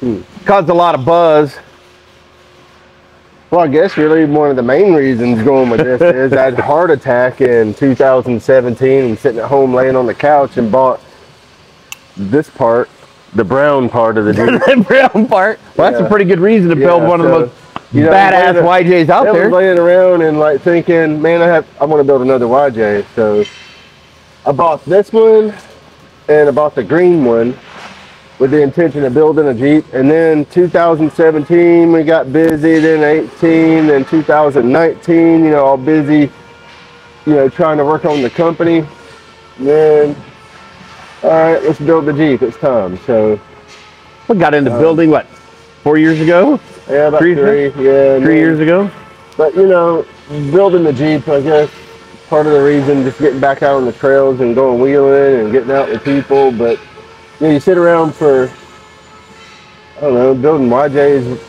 Hmm. Caused a lot of buzz. Well, I guess really one of the main reasons going with this is I had a heart attack in 2017 and sitting at home laying on the couch and bought this part, the brown part of the Jeep. the brown part. Well, that's a pretty good reason to build Yeah, one of the most you know, badass YJs out there. I was laying around and like thinking, man, I have I want to build another YJ. So I bought this one and I bought the green one with the intention of building a Jeep. And then 2017 we got busy, then 18, then 2019, you know, all busy, you know, trying to work on the company. And then all right, let's build the Jeep. It's time. So We got into Um, building what four years ago, yeah, about Three three, yeah, three then- years ago. But you know, building the Jeep, I guess part of the reason just getting back out on the trails and going wheeling and getting out with people. But you know, you sit around for I don't know, building YJs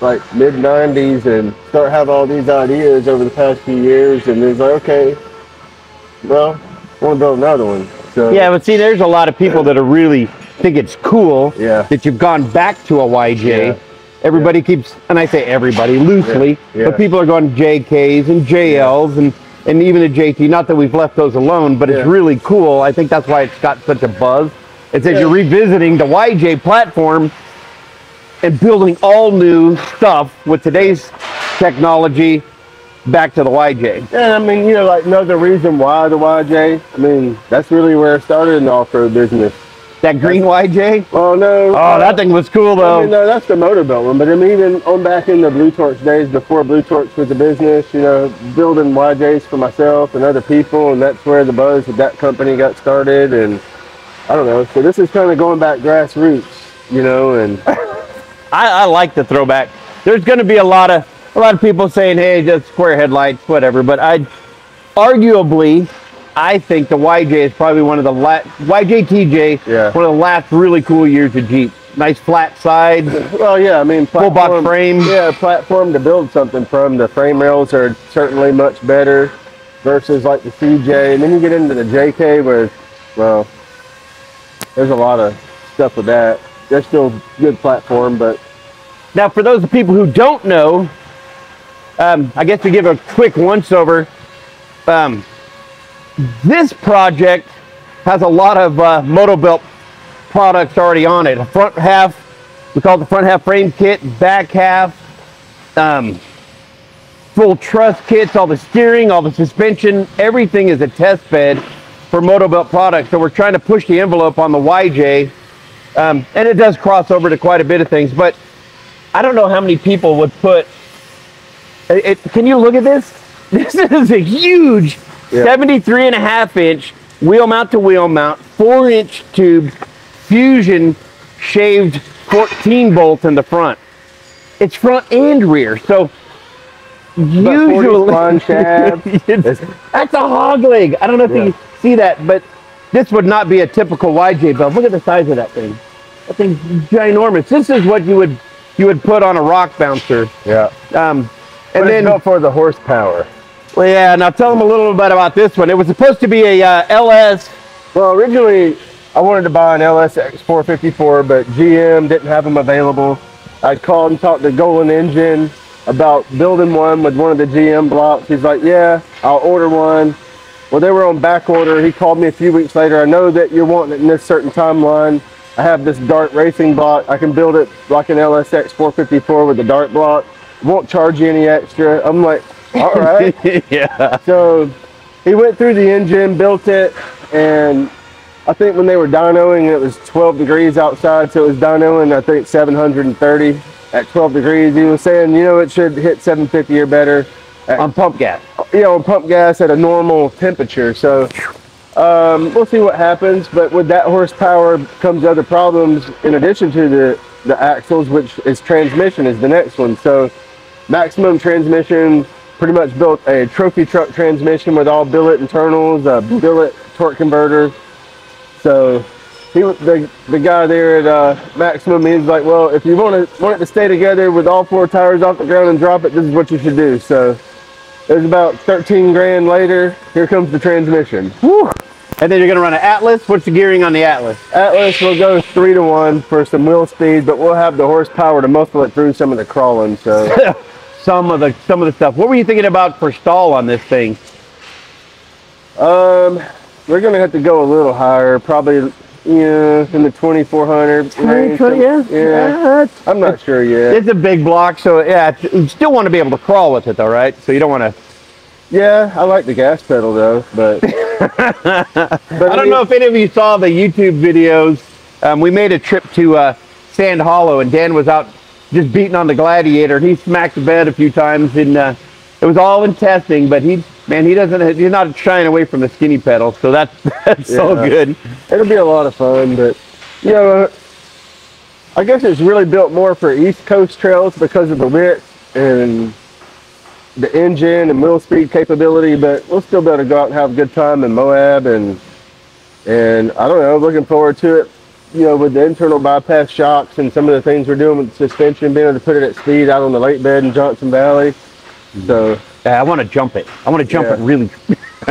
like mid '90s and start having all these ideas over the past few years, and it's like, okay, well, I want to build another one. So Yeah, but see, there's a lot of people that are really think it's cool Yeah. that you've gone back to a YJ. Yeah. Everybody keeps, and I say everybody loosely, Yeah. but people are going JKs and JLs and and even a JT. Not that we've left those alone, but it's really cool. I think that's why it's got such a buzz. It's as you're revisiting the YJ platform and building all new stuff with today's technology back to the YJ. Yeah, I mean, you know, like another reason why the YJ. I mean, that's really where it started in the off-road business. That green YJ? Oh no! Oh, that thing was cool I though. mean, no, that's the motorboat one. But I mean, even on back in the Blue Torch days, before Blue Torch was a business, you know, building YJs for myself and other people, and that's where the buzz with that company got started. And I don't know. So this is kind of going back grassroots, you know, and I, I like the throwback. There's going to be a lot of a lot of people saying, "Hey, just square headlights, whatever." But I, arguably, I think the YJ is probably one of the last YJ TJ, Yeah. one of the last really cool years of Jeep. Nice flat side. well, yeah, I mean, Full box frame. Yeah, platform to build something from. The frame rails are certainly much better versus like the CJ, and then you get into the JK where, well, there's a lot of stuff with that. They're still good platform, but Now, for those people who don't know, um, I guess to give a quick once over, um, this project has a lot of uh, Motobilt products already on it. A front half, we call it the front half frame kit, back half, um, full truss kits, all the steering, all the suspension, everything is a test bed for Motobilt products. So we're trying to push the envelope on the YJ, um, and it does cross over to quite a bit of things, but I don't know how many people would put. It, it- can you look at this? This is a huge Yeah. 73 and a half inch wheel mount to wheel mount, four inch tube, fusion shaved 14 bolt in the front. It's front and rear. So usually. That's a hog leg. I don't know if Yeah. you see that, but this would not be a typical YJ belt. Look at the size of that thing. That thing's ginormous. This is what you would you would put on a rock bouncer. yeah. Um, And then, built for the horsepower. well, yeah. Now tell them a little bit about this one. It was supposed to be a uh, LS. Well, originally I wanted to buy an LSX 454, but GM didn't have them available. I called and talked to Golen Engine about building one with one of the GM blocks. He's like, "Yeah, I'll order one." Well, they were on back order. He called me a few weeks later. I know that you're wanting it in this certain timeline. I have this Dart racing block. I can build it like an LSX 454 with the Dart block. Won't charge you any extra. I'm like, all right. yeah. So he went through the engine, built it, and I think when they were dynoing, it was 12 degrees outside, so it was dynoing, I think 730 at 12 degrees. He was saying, you know, it should hit 750 or better. At, On pump gas. you know, on pump gas at a normal temperature. So um, we'll see what happens. But with that horsepower comes other problems in addition to the, the axles, which is transmission is the next one. So maximum transmission pretty much built a trophy truck transmission with all billet internals, a billet torque converter. So he, was- the, the guy there at uh, Maximum, he's like, well, if you want to want it to stay together with all four tires off the ground and drop it, this is what you should do. So there's about 13 grand later. Here comes the transmission. Whew. And then you're gonna run an Atlas. What's the gearing on the Atlas? Atlas will go three to one for some wheel speed, but we'll have the horsepower to muscle it through some of the crawling. So some of the some of the stuff. What were you thinking about for stall on this thing? um, we're gonna have to go a little higher, probably yeah, in the 2400 range. yeah, yeah. it's, I'm not sure yet. it's a big block, so yeah, it's- you still want to be able to crawl with it though, right? So you don't want to. Yeah, I like the gas pedal though, but I don't know if any of you saw the YouTube videos. Um, we made a trip to uh, Sand Hollow, and Dan was out just beating on the Gladiator. and He smacked the bed a few times, and uh, it was all in testing. But he, man, he doesn't. He's not shying away from the skinny pedal, so that's that's so Yeah. good. It'll be a lot of fun, but you know, I guess it's really built more for East Coast trails because of the width and the engine and wheel speed capability. But we'll still be able to go out and have a good time in Moab and and I don't know. Looking forward to it. You know, with the internal bypass shocks and some of the things we're doing with suspension, being able to put it at speed out on the lake bed in Johnson Valley. So Yeah, I want to jump it. I want to jump Yeah. it really.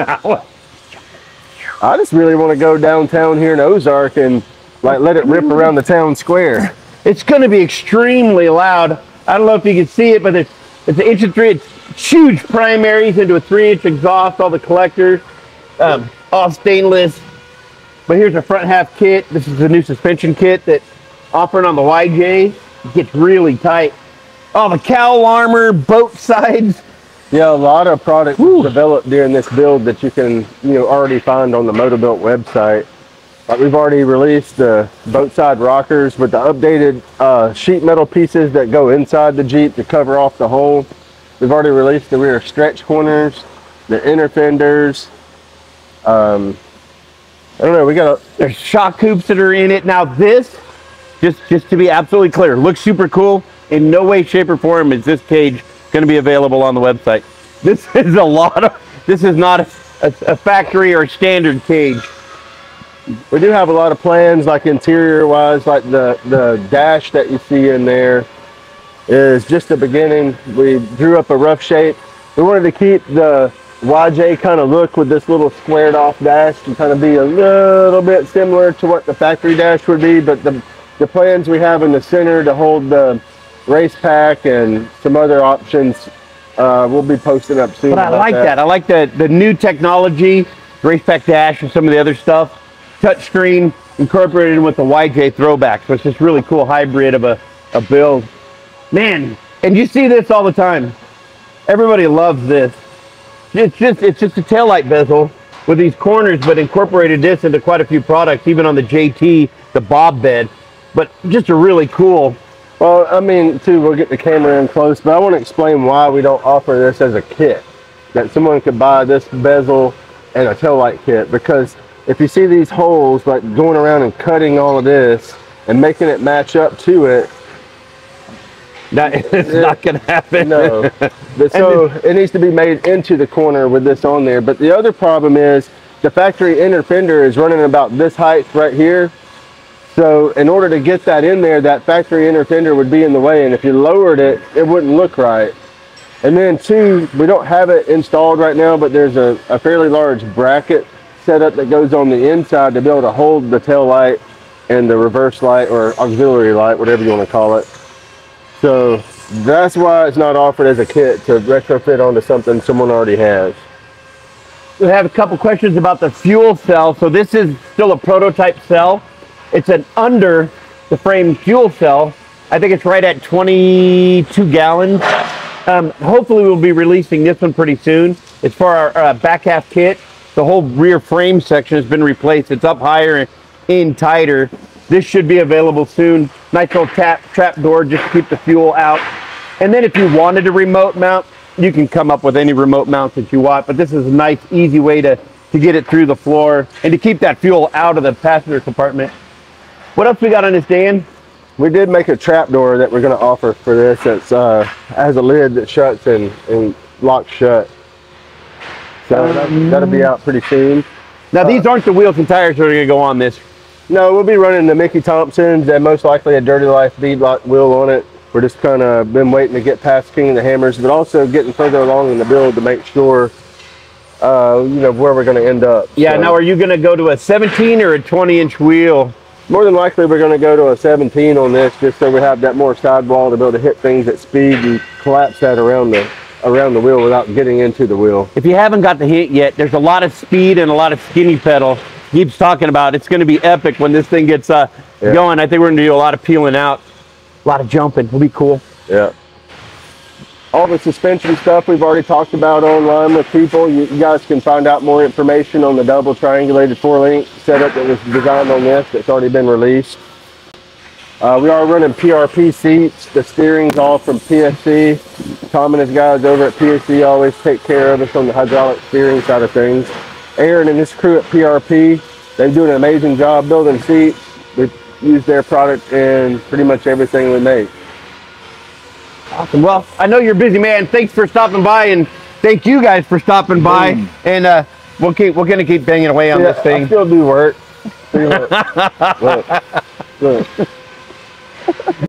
I just really want to go downtown here in Ozark and like let it rip around the town square. It's going to be extremely loud. I don't know if you can see it, but it's, it's an inch and three. It's huge primaries into a three inch exhaust, all the collectors, um, all stainless. But here's a front half kit. This is the new suspension kit that offering on the YJ. It gets really tight. Oh, the cowl armor, boat sides. Yeah, a lot of products developed during this build that you can, you know, already find on the Motobilt website. Like we've already released the boat side rockers with the updated uh, sheet metal pieces that go inside the Jeep to cover off the hole. We've already released the rear stretch corners, the inner fenders. Um, I don't know. We got a There's shock hoops that are in it. Now this, just just to be absolutely clear, looks super cool. In no way, shape, or form is this cage going to be available on the website. This is a lot of. This is not a, a, a factory or standard cage. we do have a lot of plans like interior wise like the the dash that you see in there is just the beginning we drew up a rough shape we wanted to keep the yj kind of look with this little squared off dash to kind of be a little bit similar to what the factory dash would be but the the plans we have in the center to hold the Racepak and some other options uh, we'll be posting up soon But I like that. I like the the new technology, Racepak Dash, and some of the other stuff. Touchscreen incorporated with the YJ throwback, so it's just really cool hybrid of a, a build. Man, and you see this all the time. Everybody loves this. It's just it's just a taillight bezel with these corners, but incorporated this into quite a few products, even on the JT, the Bob bed. But just a really cool. Well, I mean, too, we'll get the camera in close, but I want to explain why we don't offer this as a kit. That someone could buy this bezel and a tail light kit because if you see these holes, like going around and cutting all of this and making it match up to it, that is it's not gonna happen. no. But so it needs to be made into the corner with this on there. But the other problem is the factory inner fender is running about this height right here. So in order to get that in there, that factory inner fender would be in the way. And if you lowered it, it wouldn't look right. And then two, we don't have it installed right now, but there's a, a fairly large bracket setup that goes on the inside to be able to hold the tail light and the reverse light or auxiliary light, whatever you want to call it. So that's why it's not offered as a kit to retrofit onto something someone already has. We have a couple questions about the fuel cell. So this is still a prototype cell. It's an under the frame fuel cell. I think it's right at 22 gallons. Um, hopefully we'll be releasing this one pretty soon. It's for our uh, back half kit. The whole rear frame section has been replaced. It's up higher and in tighter. This should be available soon. Nice little tap trap door just to keep the fuel out. And then if you wanted a remote mount, you can come up with any remote mount that you want. But this is a nice, easy way to, to get it through the floor and to keep that fuel out of the passenger compartment. What else we got on this, Dan? We did make a trap door that we're going to offer for this. It's uh, has a lid that shuts and, and locks shut. So that, that'll be out pretty soon. Now these aren't the wheels and tires that are gonna go on this. No, we'll be running the Mickey Thompsons and most likely a Dirty Life beadlock wheel on it. We're just kind of been waiting to get past King of the Hammers, but also getting further along in the build to make sure uh, you know, where we're going to end up. Yeah. So, Now, are you going to go to a 17 or a 20 inch wheel? More than likely we're going to go to a 17 on this, just so we have that more sidewall to be able to hit things at speed and collapse that around the around the wheel without getting into the wheel. If you haven't got the hint yet, there's a lot of speed and a lot of skinny pedal. Keeps talking about it's going to be epic when this thing gets uh, Yeah. going. I think we're going to do a lot of peeling out, a lot of jumping. It'll be cool. Yeah. All the suspension stuff we've already talked about online with people. You, you guys can find out more information on the double triangulated four link setup that was designed on this that's already been released. Uh, we are running PRP seats. The steering's all from PSC. Tom and his guys over at PSC always take care of us on the hydraulic steering side of things. Aaron and his crew at PRP, they do an amazing job building seats. We use their product in pretty much everything we make. Awesome. Well, I know you're busy man. Thanks for stopping by, and thank you guys for stopping by. Boom. And uh, we'll keep we're going to keep banging away on Yeah, this thing. I still do work. Look, look.